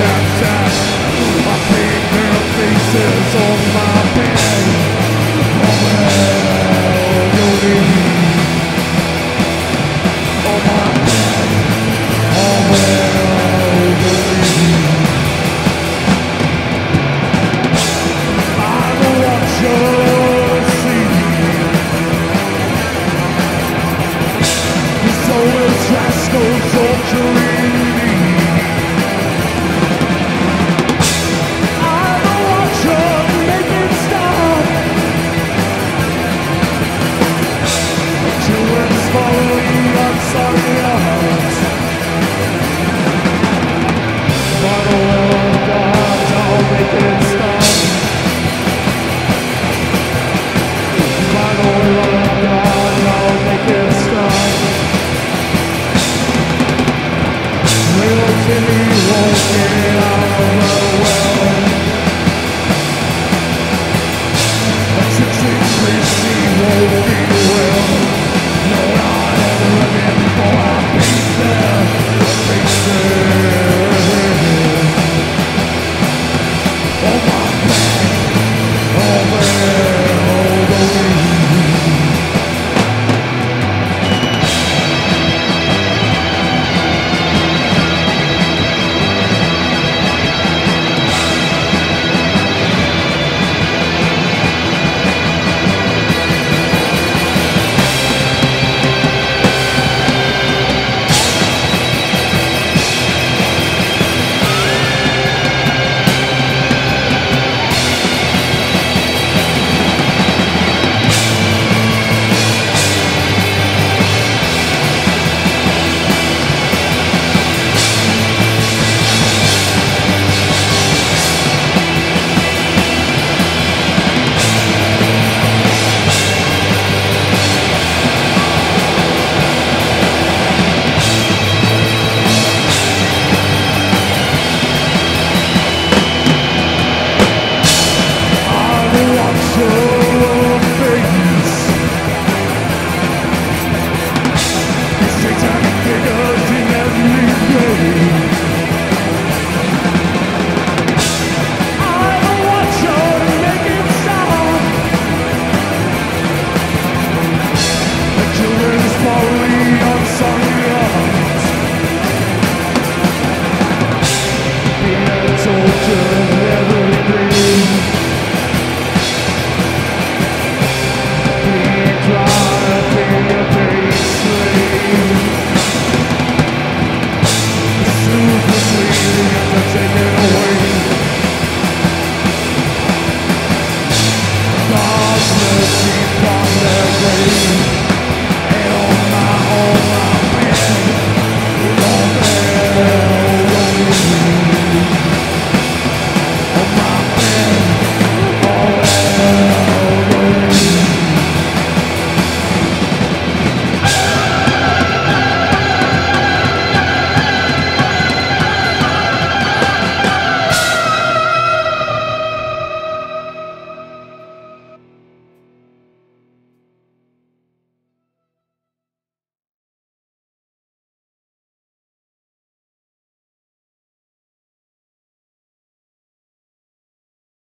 Yeah.